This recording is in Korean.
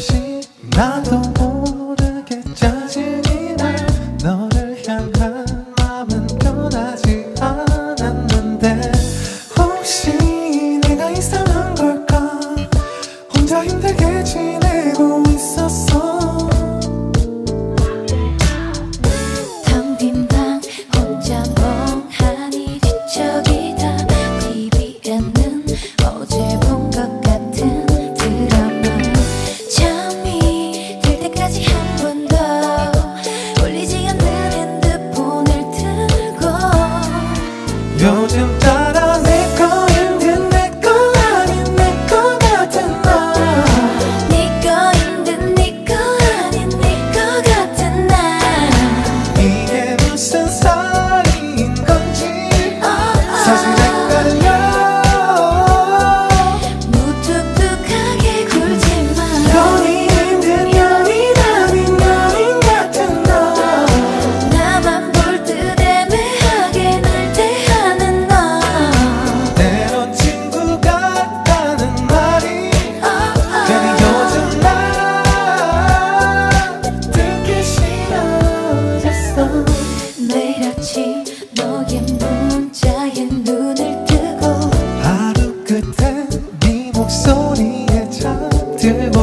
しいなと思う since 너의 문자에 눈을 뜨고 하루 끝에 네 목소리에 잠들고